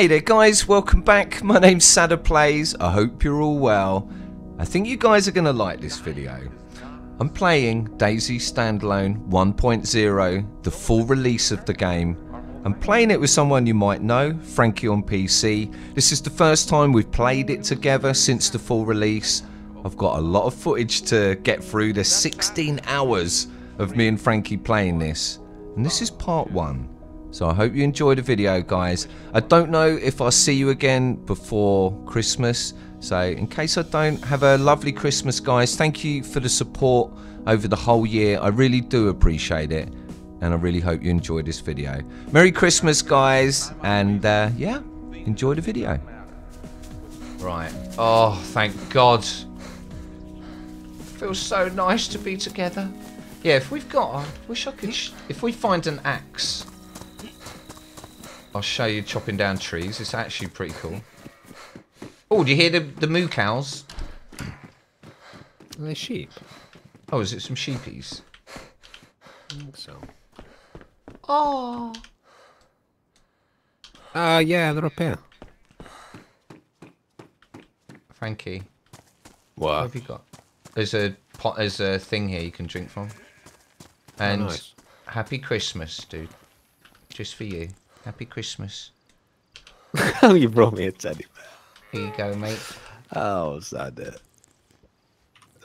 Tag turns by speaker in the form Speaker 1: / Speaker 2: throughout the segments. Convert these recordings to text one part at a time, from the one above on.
Speaker 1: Hey there guys, welcome back. My name's Sada Plays. I hope you're all well. I think you guys are going to like this video. I'm playing DayZ Standalone 1.0, the full release of the game. I'm playing it with someone you might know, Frankie on PC. This is the first time we've played it together since the full release. I've got a lot of footage to get through. There's 16 hours of me and Frankie playing this. And this is part one. So I hope you enjoyed the video, guys. I don't know if I'll see you again before Christmas. So in case I don't, have a lovely Christmas, guys. Thank you for the support over the whole year. I really do appreciate it. And I really hope you enjoyed this video. Merry Christmas, guys. And uh, yeah, enjoy the video. Right. Oh, thank God. Feels so nice to be together. Yeah, if we've got, I wish I could, if we find an axe, I'll show you chopping down trees. It's actually pretty cool. Oh, do you hear the, the moo cows?
Speaker 2: Are they sheep?
Speaker 1: Oh, is it some sheepies?
Speaker 2: I think so.
Speaker 1: Oh.
Speaker 2: Uh, yeah, they're up here.
Speaker 1: Frankie, what
Speaker 2: What?
Speaker 1: have you got? There's a pot, there's a thing here you can drink from. And
Speaker 2: nice.
Speaker 1: happy Christmas, dude. Just for you. Happy Christmas.
Speaker 2: Oh, you brought me a teddy bear.
Speaker 1: Here you go, mate.
Speaker 2: Oh, sad it.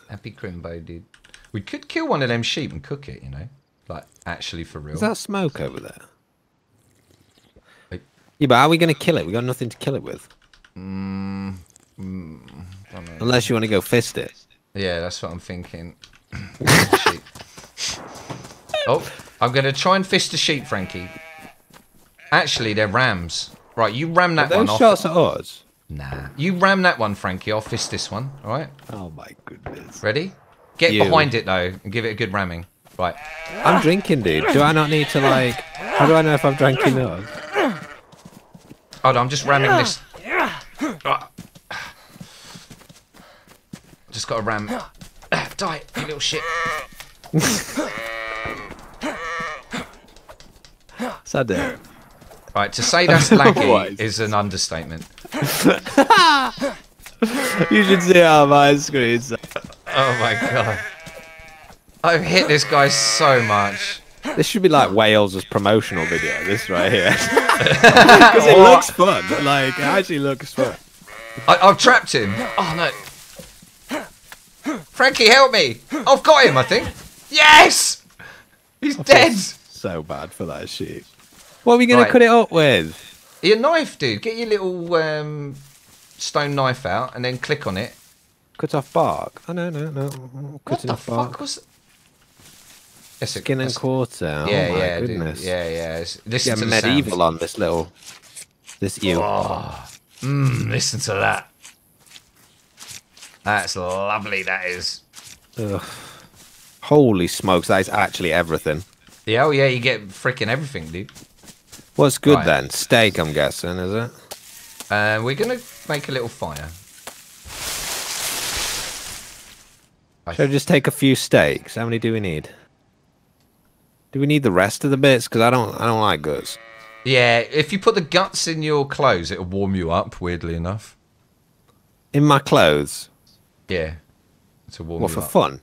Speaker 1: Happy Crimbo, dude. We could kill one of them sheep and cook it, you know? Like, actually for real.
Speaker 2: Is that smoke over there?
Speaker 1: Wait.
Speaker 2: Yeah, but how are we going to kill it? We got nothing to kill it with.
Speaker 1: Mm, mm.
Speaker 2: Unless you want to go fist it.
Speaker 1: Yeah, that's what I'm thinking. Oh, I'm going to try and fist a sheep, Frankie. Actually, they're rams. Right, you ram that
Speaker 2: Are
Speaker 1: one
Speaker 2: those
Speaker 1: off.
Speaker 2: shots at us?
Speaker 1: Nah. You ram that one, Frankie. I'll fist this one. All right?
Speaker 2: Oh my goodness.
Speaker 1: Ready? Get
Speaker 2: You.
Speaker 1: behind it, though, and give it a good ramming. Right.
Speaker 2: I'm drinking, dude. Do I not need to, like... How do I know if I've drank enough?
Speaker 1: Hold on, I'm just ramming this. Just got to ram. Die, you little shit.
Speaker 2: Sad it.
Speaker 1: Right, to say that's laggy
Speaker 2: is
Speaker 1: an understatement.
Speaker 2: You should see how my screen's...
Speaker 1: Oh my god. I've hit this guy so much.
Speaker 2: This should be like Wales' promotional video, this right here. Because it looks fun. Like, it actually looks fun.
Speaker 1: I, I've trapped him. Oh no. Frankie, help me! I've got him, I think. Yes! He's dead!
Speaker 2: So bad for that sheep. What are we going
Speaker 1: Right.
Speaker 2: to cut it up with?
Speaker 1: Your knife, dude. Get your little um, stone knife out and then click on it.
Speaker 2: Cut off bark? Oh, no, no, no.
Speaker 1: What the
Speaker 2: off bark.
Speaker 1: fuck was... A-
Speaker 2: Skin and quarter. Oh
Speaker 1: Yeah,
Speaker 2: my
Speaker 1: yeah,
Speaker 2: goodness.
Speaker 1: dude. Yeah, yeah. It's- Listen
Speaker 2: Yeah, medieval
Speaker 1: sounds.
Speaker 2: on this little. This you.
Speaker 1: Oh, mm, listen to that. That's lovely, that is.
Speaker 2: Ugh. Holy smokes, that is actually everything.
Speaker 1: Yeah, oh yeah, you get freaking everything, dude.
Speaker 2: What's good
Speaker 1: Right.
Speaker 2: then? Steak, I'm guessing, is it?
Speaker 1: Uh, we're gonna make a little fire.
Speaker 2: Should I just take a few steaks? How many do we need? Do we need the rest of the bits? Because I don't, I don't like guts.
Speaker 1: Yeah, if you put the guts in your clothes, it'll warm you up. Weirdly enough.
Speaker 2: In my clothes.
Speaker 1: Yeah, to warm
Speaker 2: What for
Speaker 1: up.
Speaker 2: fun?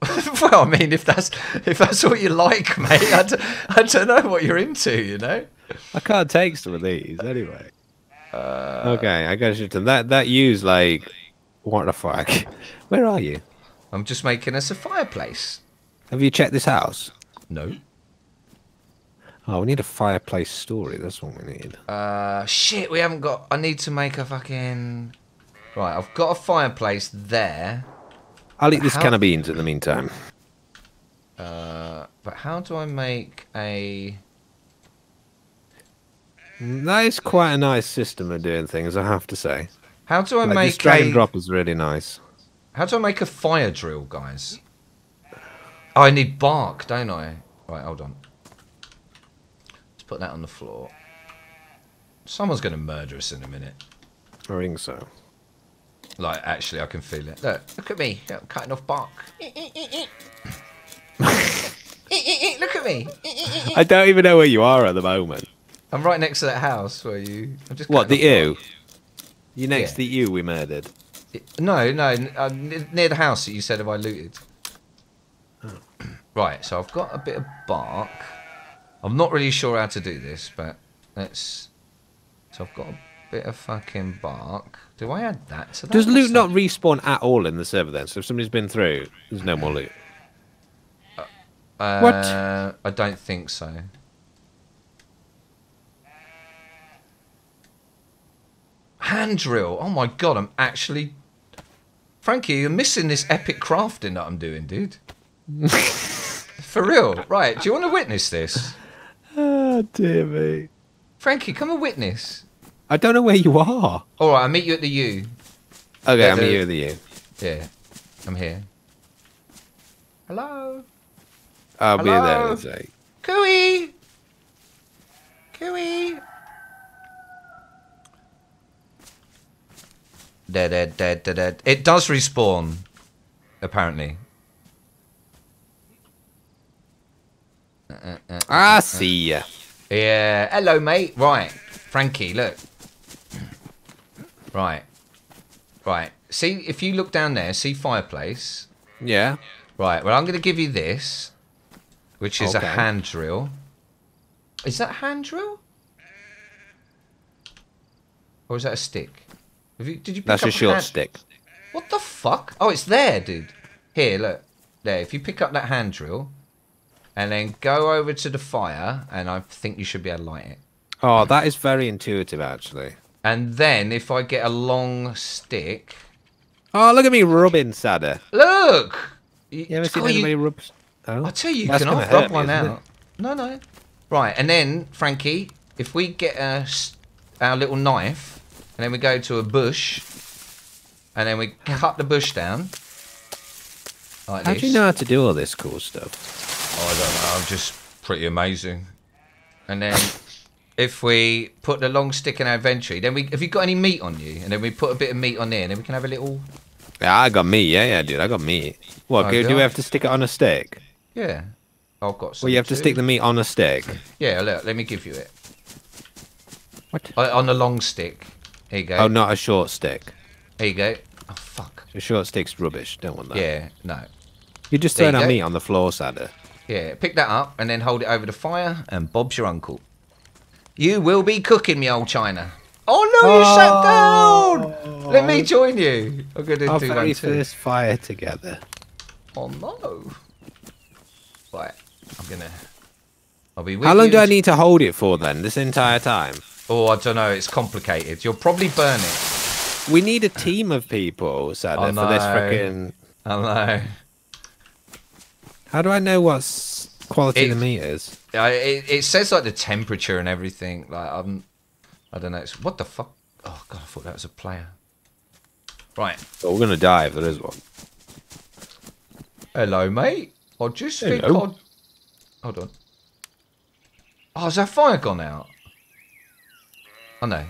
Speaker 1: well, I mean, if that's if that's what you like, mate, I, d- I don't know what you're into. You know.
Speaker 2: I can't take some of these anyway. okay, I got you. That that use like, what the fuck? Where are you?
Speaker 1: I'm just making us a fireplace.
Speaker 2: Have you checked this house?
Speaker 1: No.
Speaker 2: Oh, we need a fireplace story. That's what we need.
Speaker 1: Uh, shit, we haven't got. I need to make a fucking. Right, I've got a fireplace there.
Speaker 2: I'll eat this
Speaker 1: How-
Speaker 2: can of beans in the meantime.
Speaker 1: Uh, but how do I make a?
Speaker 2: That is quite a nice system of doing things, I have to say.
Speaker 1: How do I
Speaker 2: Like,
Speaker 1: make
Speaker 2: this drag
Speaker 1: a?
Speaker 2: and drop is really nice.
Speaker 1: How do I make a fire drill, guys? Oh, I need bark, don't I? Right, hold on. Let's put that on the floor. Someone's going to murder us in a minute.
Speaker 2: I think so.
Speaker 1: Like, actually, I can feel it. Look, look at me. I'm cutting off bark. look at me.
Speaker 2: I don't even know where you are at the moment.
Speaker 1: I'm right next to that house where you. I'm just
Speaker 2: What, the ew? You next
Speaker 1: Yeah.
Speaker 2: to the ew we murdered.
Speaker 1: No, no, n- uh, near the house that you said have I looted. Right, so I've got a bit of bark. I'm not really sure how to do this, but let's. So I've got a bit of fucking bark. Do I add that to that?
Speaker 2: Does loot not respawn at all in the server then? So if somebody's been through, there's no more loot.
Speaker 1: Uh, I don't think so. Hand drill. Oh my god, I'm actually. Frankie, you're missing this epic crafting that I'm doing, dude. For real. Right, do you want to witness this?
Speaker 2: Oh, dear me.
Speaker 1: Frankie, come and witness.
Speaker 2: I don't know where you are.
Speaker 1: Alright, I'll meet you at the U.
Speaker 2: Okay,
Speaker 1: Yeah,
Speaker 2: I'm
Speaker 1: you
Speaker 2: at the U.
Speaker 1: Yeah, I'm here. Hello?
Speaker 2: I'll be there
Speaker 1: Hello?
Speaker 2: in a sec.
Speaker 1: Cooey! Cooey! Dead, dead, dead, dead, dead. It does respawn, apparently.
Speaker 2: I see ya.
Speaker 1: Yeah. Hello, mate. Right. Frankie, look. Right. Right. See, if you look down there, see fireplace.
Speaker 2: Yeah.
Speaker 1: Right. Well, I'm going to give you this, which is
Speaker 2: Okay.
Speaker 1: a hand drill. Is that a hand drill? Or is that a stick? Have you, did you pick
Speaker 2: That's
Speaker 1: up
Speaker 2: a short
Speaker 1: hand-
Speaker 2: stick.
Speaker 1: What the fuck? Oh, it's there, dude. Here, look. There. If you pick up that hand drill, and then go over to the fire, and I think you should be able to light it.
Speaker 2: Oh, that is very intuitive, actually.
Speaker 1: And then if I get a long stick,
Speaker 2: Oh, look at me rubbing Sada.
Speaker 1: look.
Speaker 2: You ever seen
Speaker 1: God,
Speaker 2: anybody rub? Oh,
Speaker 1: I tell you, you can
Speaker 2: gonna
Speaker 1: rub
Speaker 2: me,
Speaker 1: one
Speaker 2: isn't it?
Speaker 1: out. No, no. Right, and then Frankie, if we get a, s- our little knife, and then we go to a bush, and then we cut the bush down. Like
Speaker 2: How
Speaker 1: this.
Speaker 2: do you know how to do all this cool stuff?
Speaker 1: Oh, I don't know. I'm just pretty amazing. And then if we put the long stick in our inventory, then we have you got any meat on you? And then we put a bit of meat on there, and then we can have a little
Speaker 2: Yeah, I got me. Yeah, yeah, dude. I got meat. What?
Speaker 1: Oh,
Speaker 2: do we have to stick it on a stick?
Speaker 1: yeah. I've got some.
Speaker 2: Well, you have to stick the meat on a stick.
Speaker 1: Yeah, look. Let me give you it
Speaker 2: What?
Speaker 1: Uh, on the long stick. Here you go.
Speaker 2: Oh, not a short stick.
Speaker 1: Here you go. Oh fuck.
Speaker 2: A short stick's rubbish. Don't want that.
Speaker 1: Yeah. No.
Speaker 2: You just
Speaker 1: There you go.
Speaker 2: meat on the floor, Sada.
Speaker 1: Yeah. Pick that up and then hold it over the fire, and Bob's your uncle. You will be cooking me, old China. Oh no, you sat oh. down. Let me join you. I'm gonna
Speaker 2: Our
Speaker 1: do
Speaker 2: very
Speaker 1: one too.
Speaker 2: first fire together.
Speaker 1: Oh no. Right, I'm gonna. I'll be with
Speaker 2: How long
Speaker 1: you
Speaker 2: do I need to hold it for then? This entire time?
Speaker 1: Oh, I don't know. It's complicated. You'll probably burn it.
Speaker 2: We need a team of people, Sada,
Speaker 1: Oh,
Speaker 2: for this
Speaker 1: no.
Speaker 2: freaking.
Speaker 1: I know.
Speaker 2: How do I know what's quality
Speaker 1: It-
Speaker 2: the meat is?
Speaker 1: I, it, it says like the temperature and everything. Like I'm, I don't know. It's, what the fuck? Oh god, I thought that was a player. Right.
Speaker 2: But we're gonna die if there is one.
Speaker 1: Hello, mate. I just think
Speaker 2: Hello.
Speaker 1: I'd... Hold on. Oh, has that fire gone out? Oh know.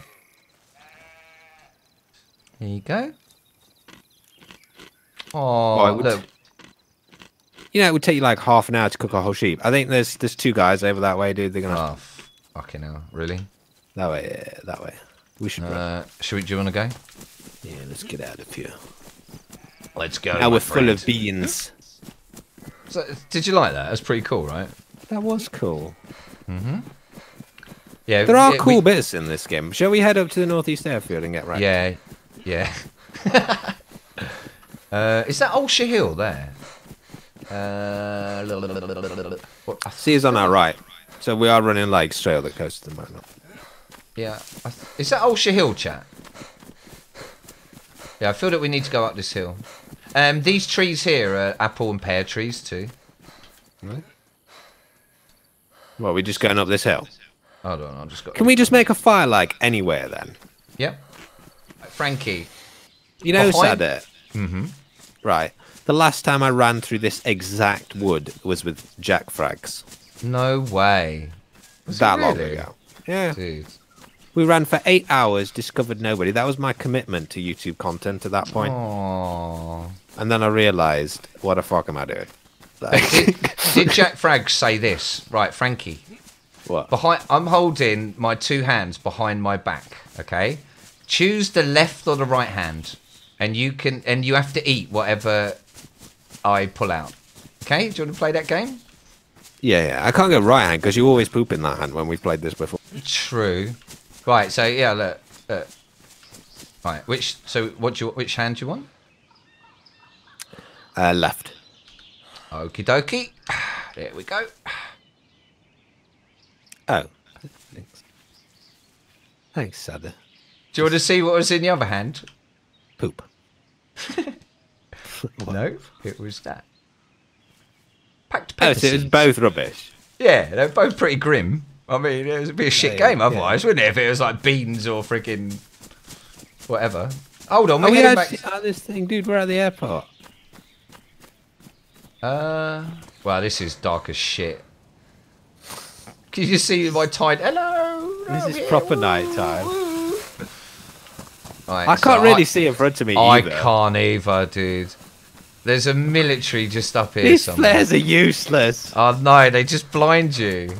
Speaker 1: There you go. Oh,
Speaker 2: would-
Speaker 1: look.
Speaker 2: You know, it would take you like half an hour to cook a whole sheep. I think there's there's two guys over that way, dude. They're gonna
Speaker 1: Oh, fucking hell. Really?
Speaker 2: that way, yeah, that way. We should.
Speaker 1: Uh, should we, do you want to go?
Speaker 2: Yeah, let's get out of here.
Speaker 1: Let's go.
Speaker 2: Now we're full of beans.
Speaker 1: So, did you like that? That's pretty cool, right?
Speaker 2: That was cool.
Speaker 1: Mm hmm Yeah.
Speaker 2: There are
Speaker 1: yeah,
Speaker 2: cool
Speaker 1: we-
Speaker 2: bits in this game. Shall we head up to the northeast airfield and get right?
Speaker 1: Yeah, yeah. uh, is that Olsha Hill there? Uh, I
Speaker 2: See, it's on our right. So we are running like straight up the coast at the moment.
Speaker 1: yeah, is that Olsha Hill, chat? Yeah, I feel that we need to go up this hill. Um, these trees here are apple and pear trees too. Right.
Speaker 2: Well, we're just going up this hill.
Speaker 1: Hold on, I've just got.
Speaker 2: Can we just make a fire like anywhere then?
Speaker 1: Yep. Frankie.
Speaker 2: You know,
Speaker 1: Behind-
Speaker 2: Sada. Mm-hmm. Right. The last time I ran through this exact wood was with Jack Frags.
Speaker 1: No way. Was
Speaker 2: that long ago. Yeah.
Speaker 1: Dude.
Speaker 2: We ran for eight hours, discovered nobody. That was my commitment to YouTube content at that point.
Speaker 1: Aww.
Speaker 2: And then I realised, what the fuck am I doing? Like,
Speaker 1: Did, did Jack Frags say this? Right, Frankie.
Speaker 2: What?
Speaker 1: Behind, I'm holding my two hands behind my back. Okay, choose the left or the right hand, and you can and you have to eat whatever I pull out. Okay, do you want to play that game?
Speaker 2: Yeah, yeah. I can't go right hand because you always poop in that hand when we've played this before.
Speaker 1: True. Right. So yeah, look. look. Right. Which? So what? Do you, which hand do you want?
Speaker 2: Uh, left.
Speaker 1: Okie dokie. There we go.
Speaker 2: Oh. Thanks. Thanks, Sada.
Speaker 1: Do you want to see what was in the other hand?
Speaker 2: Poop.
Speaker 1: No, it was that. Packed
Speaker 2: Oh, so it was both rubbish.
Speaker 1: Yeah, they're both pretty grim. I mean, it would be a shit
Speaker 2: Yeah,
Speaker 1: game
Speaker 2: yeah.
Speaker 1: otherwise, wouldn't it? If it was like beans or freaking whatever. Hold on,
Speaker 2: Oh,
Speaker 1: we're
Speaker 2: yeah,
Speaker 1: heading back.
Speaker 2: oh, this thing, dude. We're at the airport.
Speaker 1: Uh, well, this is dark as shit. Can you see my tide? Hello.
Speaker 2: This is
Speaker 1: here,
Speaker 2: proper night time.
Speaker 1: Right,
Speaker 2: I
Speaker 1: so
Speaker 2: can't really see in front of me
Speaker 1: I
Speaker 2: either.
Speaker 1: can't either, dude. There's a military just up here
Speaker 2: These
Speaker 1: somewhere.
Speaker 2: flares are useless.
Speaker 1: Oh no, they just blind you.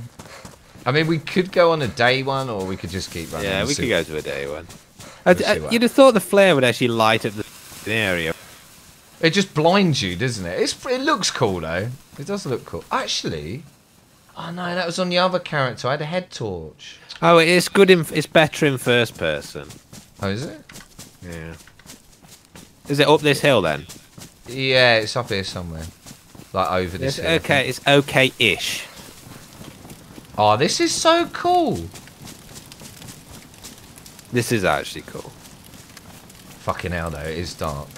Speaker 1: I mean, we could go on a day one, or we could just keep running.
Speaker 2: Yeah, we could go to a day one.
Speaker 1: Let's
Speaker 2: Uh, you'd have thought the flare would actually light up the the area.
Speaker 1: It just blinds you, doesn't it? It's it looks cool though. It does look cool. Actually, oh no, that was on the other character. I had a head torch.
Speaker 2: Oh, it's good in. It's better in first person.
Speaker 1: Oh, is it?
Speaker 2: Yeah. Is it up this hill then?
Speaker 1: Yeah, it's up here somewhere, like over this.
Speaker 2: It's
Speaker 1: hill,
Speaker 2: okay. It's okay-ish.
Speaker 1: Oh, this is so cool.
Speaker 2: This is actually cool.
Speaker 1: Fucking hell, though, it is dark.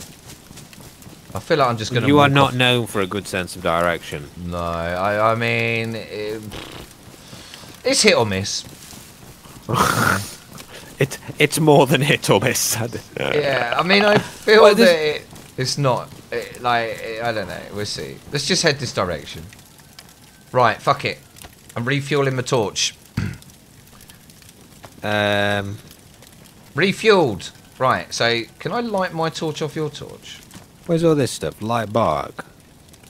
Speaker 1: I feel like I'm just gonna.
Speaker 2: You are not
Speaker 1: off-
Speaker 2: known for a good sense of direction.
Speaker 1: No, I. I mean, it, it's hit or miss.
Speaker 2: It it's more than hit or miss.
Speaker 1: Yeah, I mean, I feel
Speaker 2: Well,
Speaker 1: that it, it's not like I don't know. We'll see. Let's just head this direction. Right, fuck it. I'm refueling my torch.
Speaker 2: Um.
Speaker 1: Refueled. Right. So, can I light my torch off your torch?
Speaker 2: Where's all this stuff? Light bark.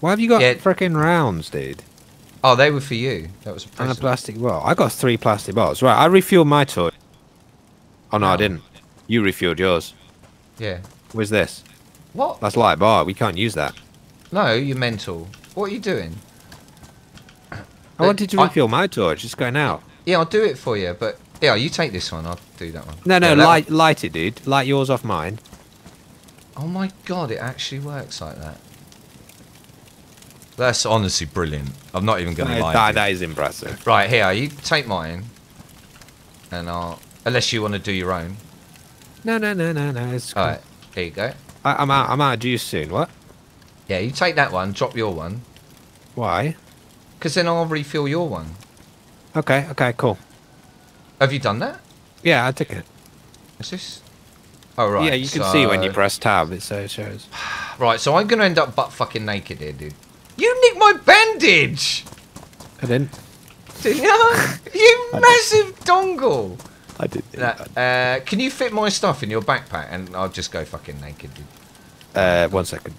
Speaker 2: Why have you got
Speaker 1: Yeah.
Speaker 2: frickin' rounds, dude?
Speaker 1: Oh, they were for you. That was a
Speaker 2: And a plastic bottle. I got three plastic bottles. Right, I refueled my torch. Oh no, I didn't. You refueled yours.
Speaker 1: Yeah.
Speaker 2: Where's this?
Speaker 1: What?
Speaker 2: That's light bar. We can't use that.
Speaker 1: No, you're mental. What are you doing?
Speaker 2: I wanted to
Speaker 1: I-
Speaker 2: refuel my torch. It's going out.
Speaker 1: Yeah, I'll do it for you. But yeah, you take this one. I'll do that one.
Speaker 2: No, no,
Speaker 1: Yeah,
Speaker 2: light, light it, dude. Light yours off mine.
Speaker 1: Oh my god, it actually works like that. That's honestly brilliant. I'm not even going to
Speaker 2: That-
Speaker 1: lie.
Speaker 2: that- that is impressive.
Speaker 1: Right here, you take mine, and I'll. Unless you want to do your own.
Speaker 2: No, no, no, no, no. It's
Speaker 1: All right, here you go.
Speaker 2: I, I'm out. I'm out of juice soon. What?
Speaker 1: Yeah, you take that one, drop your one,
Speaker 2: Why?
Speaker 1: because then I'll refill your one.
Speaker 2: Okay. Okay. Cool.
Speaker 1: Have you done that?
Speaker 2: Yeah, I took it.
Speaker 1: Is this? Oh right.
Speaker 2: yeah, you can see when you press tab. It so shows.
Speaker 1: Right, so I'm gonna end up butt fucking naked here, dude. You nicked my bandage,
Speaker 2: I didn't.
Speaker 1: didn't you? you massive dongle.
Speaker 2: I did.
Speaker 1: Uh, can you fit my stuff in your backpack and I'll just go fucking naked.
Speaker 2: Uh, one second.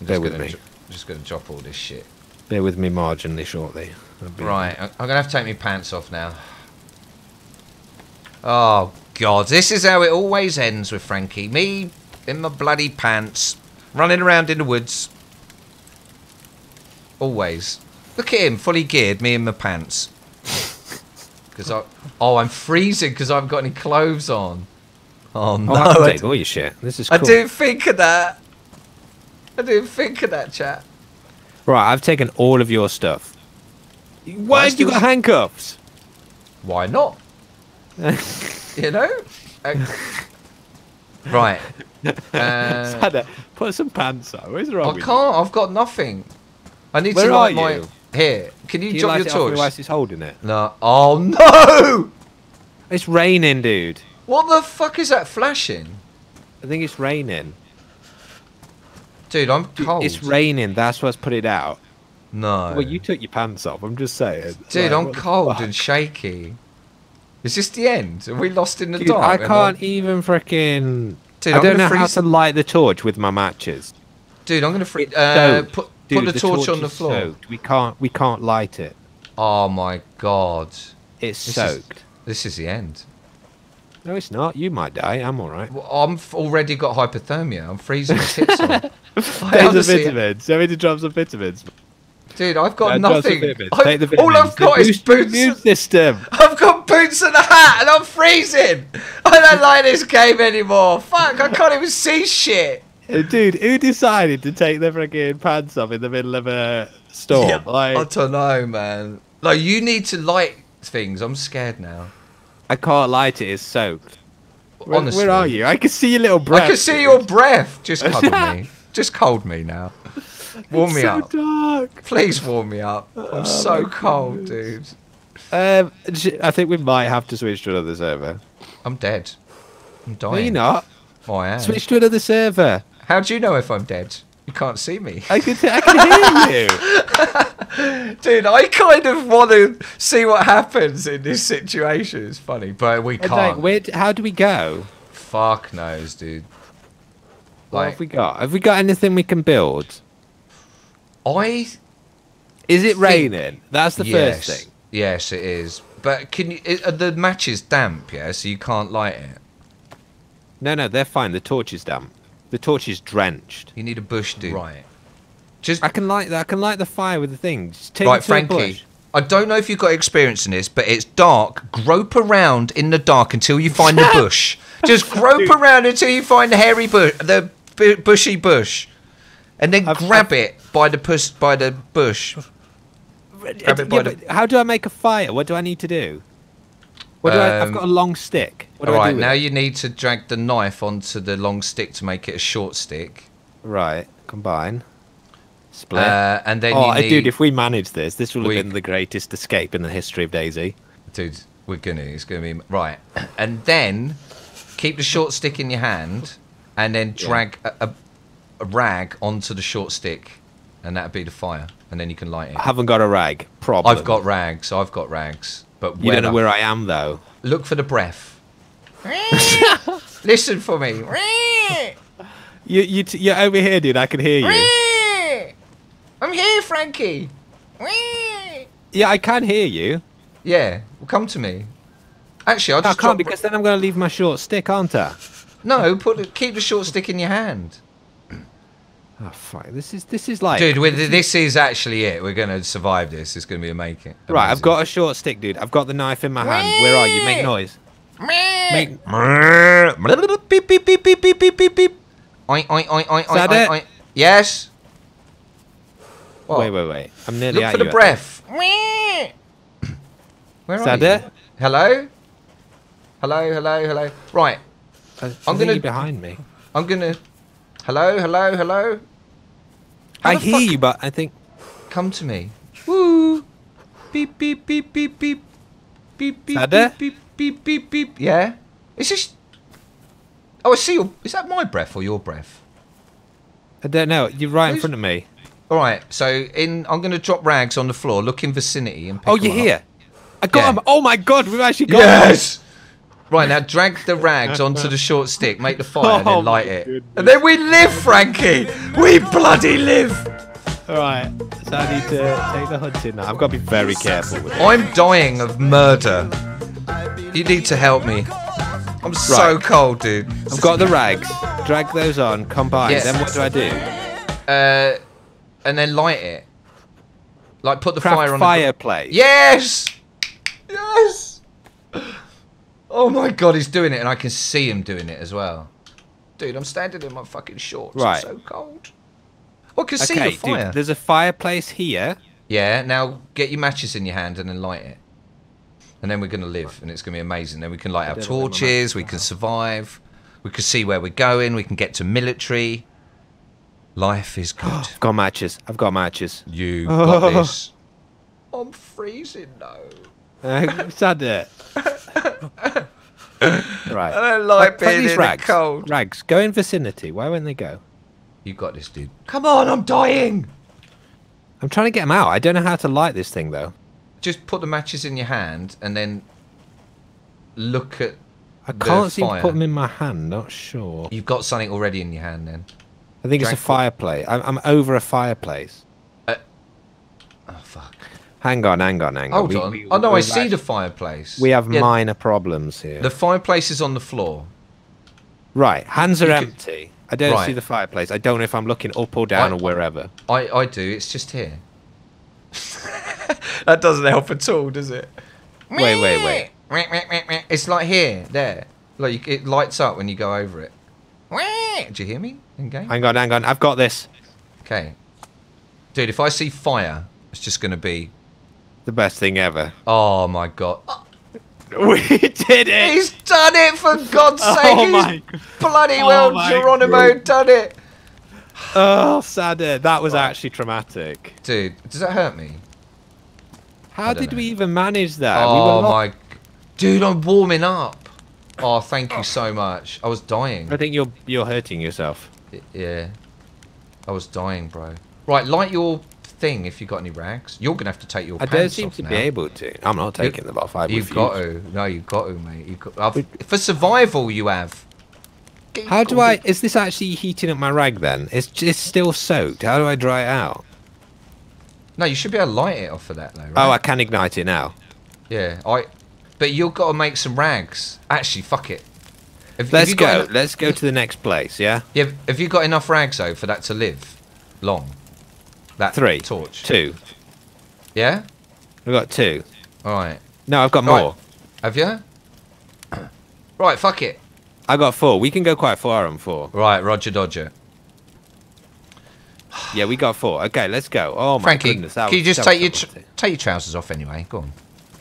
Speaker 2: Bear with me.
Speaker 1: I'm just gonna drop all this shit.
Speaker 2: Bear with me marginally shortly.
Speaker 1: Right, I- I'm gonna have to take my pants off now. Oh god, this is how it always ends with Frankie. Me in my bloody pants, running around in the woods. Always. Look at him, fully geared, me in my pants. Because I, oh, I'm freezing because I haven't got any clothes on. Oh no,
Speaker 2: Oh, I can
Speaker 1: I,
Speaker 2: take all your shit. This is
Speaker 1: I
Speaker 2: cool.
Speaker 1: didn't think of that. I didn't think of that, chat.
Speaker 2: Right, I've taken all of your stuff. Why
Speaker 1: Why
Speaker 2: have you got handcuffs?
Speaker 1: Why not? you know? Uh, right. Uh,
Speaker 2: Sada, put some pants on. What's wrong
Speaker 1: I
Speaker 2: with
Speaker 1: can't. I've got nothing. I need
Speaker 2: Where
Speaker 1: to light
Speaker 2: are
Speaker 1: my.
Speaker 2: you?
Speaker 1: Here. Can you,
Speaker 2: you
Speaker 1: drop your torch?
Speaker 2: whilst he's holding it?
Speaker 1: No. Oh no!
Speaker 2: It's raining, dude.
Speaker 1: What the fuck is that flashing?
Speaker 2: I think it's raining.
Speaker 1: Dude, I'm cold.
Speaker 2: It's raining. That's what's put it out.
Speaker 1: No.
Speaker 2: Well, you took your pants off. I'm just saying.
Speaker 1: Dude,
Speaker 2: Like,
Speaker 1: I'm cold and shaky. Is this the end? Are we lost in the
Speaker 2: Dude,
Speaker 1: dark?
Speaker 2: I can't
Speaker 1: I'm-
Speaker 2: even freaking.
Speaker 1: Dude,
Speaker 2: I
Speaker 1: I'm
Speaker 2: don't know how to light the torch with my matches.
Speaker 1: Dude, I'm gonna free. Uh, put
Speaker 2: Dude,
Speaker 1: put the, torch, on the floor.
Speaker 2: soaked. We can't. We can't light it.
Speaker 1: Oh my god.
Speaker 2: It's
Speaker 1: This is-
Speaker 2: soaked.
Speaker 1: This is the end.
Speaker 2: No, it's not. You might die. I'm all right.
Speaker 1: Well, I'm f- already got hypothermia. I'm freezing my tits off.
Speaker 2: Take the vitamins. Show me to drop some vitamins.
Speaker 1: Dude, I've got
Speaker 2: Uh,
Speaker 1: nothing. I've-
Speaker 2: Take the
Speaker 1: all. I've got
Speaker 2: They
Speaker 1: is boots.
Speaker 2: Immune system.
Speaker 1: I've got boots and a hat, and I'm freezing. I don't like this game anymore. Fuck, I can't even see shit.
Speaker 2: Uh, Dude, who decided to take their freaking pants off in the middle of a storm? Like,
Speaker 1: I don't know, man. Like, you need to light things. I'm scared now.
Speaker 2: I can't light it. It's soaked. Where,
Speaker 1: Honestly.
Speaker 2: where are you? I can see your little breath.
Speaker 1: I can see your breath. Just cuddle me. Just cold me now. Warm
Speaker 2: It's
Speaker 1: me
Speaker 2: so
Speaker 1: up.
Speaker 2: dark.
Speaker 1: Please warm me up. I'm so cold, dude.
Speaker 2: Um, j- I think we might have to switch to another server.
Speaker 1: I'm dead. I'm dying.
Speaker 2: No, you're not.
Speaker 1: Oh, I am.
Speaker 2: Switch to another server.
Speaker 1: How do you know if I'm dead? You can't see me.
Speaker 2: I can, I can hear you.
Speaker 1: Dude, I kind of want to see what happens in this situation. It's funny, but we can't.
Speaker 2: like, where, how do we go?
Speaker 1: Fuck knows, dude.
Speaker 2: What have we got? Have we got anything we can build?
Speaker 1: I
Speaker 2: Is it raining? That's the
Speaker 1: yes,
Speaker 2: first thing.
Speaker 1: Yes, it is. But can you? It, uh, the match is damp, yeah, so you can't light it.
Speaker 2: No, no, they're fine. The torch is damp. The torch is drenched.
Speaker 1: You need a bush, dude. Right. Just
Speaker 2: I can light that. I can light the fire with the thing. Just take
Speaker 1: right,
Speaker 2: it to a
Speaker 1: Frankie. I don't know if you've got experience in this, but it's dark. Grope around in the dark until you find the bush. Just grope around until you find the hairy bush, the bu- bushy bush, and then
Speaker 2: I've-
Speaker 1: grab it by the push by the bush. Grab it by
Speaker 2: Yeah,
Speaker 1: the-
Speaker 2: how do I make a fire? What do I need to do? What do I, I've
Speaker 1: Um,
Speaker 2: got a long stick. What do
Speaker 1: All
Speaker 2: I
Speaker 1: right,
Speaker 2: do with
Speaker 1: now
Speaker 2: it?
Speaker 1: you need to drag the knife onto the long stick to make it a short stick.
Speaker 2: Right, combine, split.
Speaker 1: Uh, and then
Speaker 2: oh,
Speaker 1: you need,
Speaker 2: dude, if we manage this, this will have
Speaker 1: We-
Speaker 2: been the greatest escape in the history of DayZ.
Speaker 1: dude, we're gonna, it's gonna be right. And then keep the short stick in your hand, and then drag a, a, a rag onto the short stick, and that'll be the fire, and then you can light it.
Speaker 2: I haven't got a rag. Problem.
Speaker 1: I've got rags. I've got rags. But
Speaker 2: You don't know where I am though.
Speaker 1: look for the breath. Listen for me.
Speaker 2: You, you, t- you're over here, dude. I can hear you.
Speaker 1: I'm here, Frankie.
Speaker 2: Yeah, I can hear you.
Speaker 1: Yeah, well, come to me. Actually, I'll
Speaker 2: No, I can't because then I'm going to leave my short stick, aren't I?
Speaker 1: no. Put keep the short stick in your hand,
Speaker 2: Oh fuck! This is this is like
Speaker 1: dude. With this is actually it. We're gonna survive this. It's gonna be a make it. amazing.
Speaker 2: right. I've got a short stick, dude. I've got the knife in my hand. Where are you? Make noise. Make
Speaker 1: beep beep beep beep beep beep beep beep. Oink oink oink oink
Speaker 2: that
Speaker 1: oink
Speaker 2: it?
Speaker 1: oink. Yes. What?
Speaker 2: wait, wait, wait. I'm nearly
Speaker 1: Look
Speaker 2: at
Speaker 1: for the
Speaker 2: you.
Speaker 1: breath. Where
Speaker 2: Is
Speaker 1: are
Speaker 2: that
Speaker 1: you?
Speaker 2: it?
Speaker 1: Hello? Hello, hello, hello. Right,
Speaker 2: I, I
Speaker 1: I'm gonna-
Speaker 2: behind me.
Speaker 1: I'm gonna. Hello, hello, hello. How
Speaker 2: I hear you, but I think
Speaker 1: Come to me. Woo. Beep beep beep beep beep. Beep beep
Speaker 2: that
Speaker 1: beep, beep beep beep beep. Yeah. Is this? Oh, I see. Your, is that my breath or your breath?
Speaker 2: I don't know. You're right in front of me.
Speaker 1: All right. So in, I'm gonna drop rags on the floor. Look in vicinity and. Pick
Speaker 2: Oh, you're
Speaker 1: up.
Speaker 2: here. I got
Speaker 1: Yeah.
Speaker 2: him. Oh my god, we've actually got him.
Speaker 1: Yes. Right now, drag the rags onto the short stick, make the fire, and
Speaker 2: Oh
Speaker 1: then light it,
Speaker 2: goodness.
Speaker 1: and then we live, Frankie. We bloody live.
Speaker 2: All right. So I need to take the hunting now. I've got to be very careful with it.
Speaker 1: I'm dying of murder. You need to help me. I'm so
Speaker 2: Right.
Speaker 1: cold, dude.
Speaker 2: I've got the rags. Drag those on. Combine.
Speaker 1: Yes.
Speaker 2: Then what do I do?
Speaker 1: Uh, and then light it. Like put the
Speaker 2: Craft
Speaker 1: fire on.
Speaker 2: The fireplace.
Speaker 1: The... Yes. Yes. Oh my god, he's doing it, and I can see him doing it as well. Dude, I'm standing in my fucking shorts.
Speaker 2: Right.
Speaker 1: I'm so cold. I can see the fire.
Speaker 2: dude. There's a fireplace here.
Speaker 1: Yeah, now get your matches in your hand and then light it. And then we're going to live, and it's going to be amazing. Then we can light our
Speaker 2: don't know where my
Speaker 1: torches, we can survive, we can see where we're going, we can get to military. Life is good.
Speaker 2: I've got matches. I've got matches.
Speaker 1: you got this. I'm freezing though.
Speaker 2: Uh, Sad it. right.
Speaker 1: I don't like
Speaker 2: Take
Speaker 1: being
Speaker 2: these
Speaker 1: in
Speaker 2: rags.
Speaker 1: the cold.
Speaker 2: Rags. Go in vicinity. Why won't they go?
Speaker 1: You got this, dude. Come on, I'm dying.
Speaker 2: I'm trying to get them out. I don't know how to light this thing though.
Speaker 1: Just put the matches in your hand and then look at.
Speaker 2: I can't seem
Speaker 1: fire.
Speaker 2: to put them in my hand. Not sure.
Speaker 1: You've got something already in your hand then.
Speaker 2: I think it's a fireplace. I'm, I'm over a fireplace.
Speaker 1: Uh, oh fuck.
Speaker 2: Hang on, hang on, hang on.
Speaker 1: Hold
Speaker 2: We-
Speaker 1: on.
Speaker 2: we-
Speaker 1: oh no, I see
Speaker 2: act-
Speaker 1: the fireplace.
Speaker 2: We have
Speaker 1: Yeah,
Speaker 2: minor problems here.
Speaker 1: The fireplace is on the floor.
Speaker 2: Right, hands are
Speaker 1: You could-
Speaker 2: empty. I don't
Speaker 1: Right.
Speaker 2: see the fireplace. I don't know if I'm looking up or down
Speaker 1: I-
Speaker 2: or wherever.
Speaker 1: I, I do. It's just here. that doesn't help at all, does it?
Speaker 2: Wait, wait, wait.
Speaker 1: It's like here, there. Like you- it lights up when you go over it. Do you hear me in game?
Speaker 2: Hang on, hang on. I've got this.
Speaker 1: Okay. Dude, if I see fire, it's just going to be.
Speaker 2: The best thing ever.
Speaker 1: Oh my god.
Speaker 2: We did it!
Speaker 1: He's done it for God's oh sake!
Speaker 2: Oh
Speaker 1: He's
Speaker 2: my-
Speaker 1: bloody
Speaker 2: oh
Speaker 1: well
Speaker 2: my
Speaker 1: Geronimo
Speaker 2: God.
Speaker 1: done it!
Speaker 2: Oh, Sada, eh? that was actually traumatic.
Speaker 1: Dude, does that hurt me?
Speaker 2: How did
Speaker 1: know.
Speaker 2: we even manage that?
Speaker 1: oh
Speaker 2: we were
Speaker 1: my. Dude, I'm warming up. Oh, thank you so much. I was dying.
Speaker 2: I think you're you're hurting yourself.
Speaker 1: Yeah. I was dying, bro. Right, light your thing if you got any rags. You're gonna have to take your
Speaker 2: I don't seem to
Speaker 1: now.
Speaker 2: be able to. I'm not taking them off. I
Speaker 1: You've
Speaker 2: refuse.
Speaker 1: got to. No, you've got to, mate. You've got. For survival, you have. Get
Speaker 2: How do I? Is this actually heating up my rag then? It's it's still soaked. How do I dry it out?
Speaker 1: No, you should be able to light it off of that, though. Right?
Speaker 2: Oh, I can ignite it now.
Speaker 1: Yeah, I. But you've got to make some rags. Actually, fuck it. Have, have
Speaker 2: Let's
Speaker 1: you got
Speaker 2: go.
Speaker 1: eno-
Speaker 2: Let's go to the next place. Yeah.
Speaker 1: yeah, have you got enough rags though for that to live long? That
Speaker 2: Three.
Speaker 1: torch.
Speaker 2: Two.
Speaker 1: Yeah.
Speaker 2: We've got two.
Speaker 1: All right.
Speaker 2: No, I've got
Speaker 1: Right.
Speaker 2: more.
Speaker 1: Have you? right. Fuck it.
Speaker 2: I got four. We can go quite far on four.
Speaker 1: Right. Roger Dodger.
Speaker 2: Yeah, we got four. Okay, let's go. Oh my
Speaker 1: Frankie,
Speaker 2: goodness. that
Speaker 1: can you just
Speaker 2: that
Speaker 1: take your tr- take your trousers off anyway? Go on.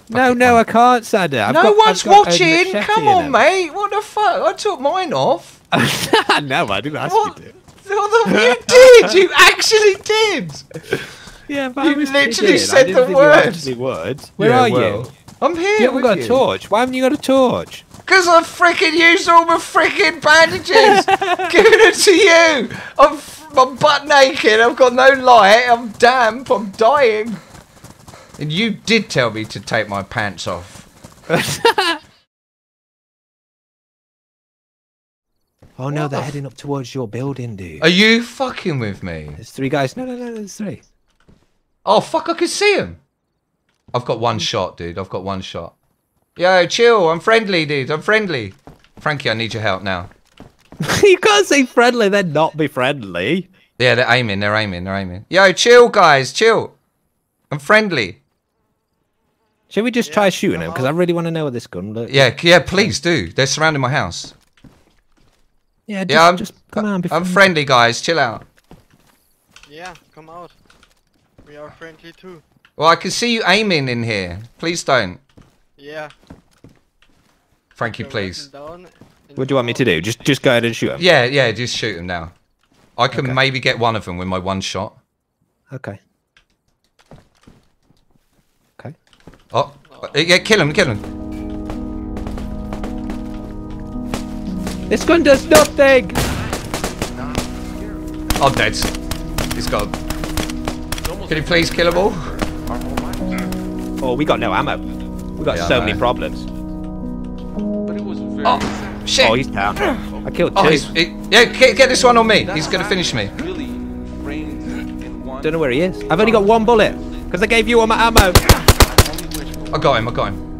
Speaker 2: No,
Speaker 1: it,
Speaker 2: no,
Speaker 1: man.
Speaker 2: I can't, Sada. I've
Speaker 1: no
Speaker 2: got- I've got
Speaker 1: watching. Come on, mate. What the fuck? I took mine off.
Speaker 2: no, I didn't ask
Speaker 1: What?
Speaker 2: you to.
Speaker 1: You did. You actually did.
Speaker 2: Yeah, but
Speaker 1: You
Speaker 2: I was
Speaker 1: literally
Speaker 2: kidding. I
Speaker 1: said
Speaker 2: didn't
Speaker 1: the
Speaker 2: think you
Speaker 1: words.
Speaker 2: Where
Speaker 1: Yeah,
Speaker 2: are
Speaker 1: well,
Speaker 2: you?
Speaker 1: I'm here.
Speaker 2: You haven't got
Speaker 1: you.
Speaker 2: a torch. Why haven't you got a torch?
Speaker 1: Because I've freaking used all my freaking bandages. Giving it to you. I'm, I'm butt naked. I've got no light. I'm damp. I'm dying. And you did tell me to take my pants off.
Speaker 2: Oh no,
Speaker 1: What
Speaker 2: they're
Speaker 1: the
Speaker 2: heading up towards your building, dude.
Speaker 1: Are you fucking with me?
Speaker 2: There's three guys. No, no, no, there's three.
Speaker 1: Oh, fuck, I can see him. I've got one mm. shot, dude. I've got one shot. Yo, chill. I'm friendly, dude. I'm friendly. Frankie, I need your help now.
Speaker 2: you can't say friendly, then not be friendly.
Speaker 1: Yeah, they're aiming. They're aiming. They're aiming. Yo, chill, guys. Chill. I'm friendly.
Speaker 2: Should we just try shooting him? Because I really want to know what this gun looks.
Speaker 1: Yeah, c- yeah, please do. They're surrounding my house.
Speaker 2: Yeah, just,
Speaker 1: Yeah, I'm,
Speaker 2: just come on. Be
Speaker 1: I'm
Speaker 2: friendly.
Speaker 1: friendly, guys. Chill out.
Speaker 3: Yeah, come out. We are friendly too.
Speaker 1: Well, I can see you aiming in here. Please don't.
Speaker 3: Yeah.
Speaker 1: Frankie,
Speaker 3: the
Speaker 1: please.
Speaker 3: weapon down
Speaker 2: What do you want me to do? Just, just go ahead and shoot him.
Speaker 1: Yeah, yeah, just shoot him now. I can
Speaker 2: Okay.
Speaker 1: maybe get one of them with my one shot.
Speaker 2: Okay. Okay.
Speaker 1: Oh, yeah, kill him, kill him.
Speaker 2: This gun does nothing.
Speaker 1: I'm dead. He's gone. Can you please kill them all?
Speaker 2: Oh, we got no ammo. We got
Speaker 1: Yeah,
Speaker 2: so many problems.
Speaker 4: But it was very
Speaker 1: Oh, shit.
Speaker 2: Oh, he's down. I killed oh, two.
Speaker 1: Oh, he's, he, yeah, get, get this one on me. He's gonna finish me.
Speaker 4: really framed in one
Speaker 2: Don't know where he is. I've only got one bullet because I gave you all my ammo.
Speaker 4: only wish
Speaker 1: I got him. I got him.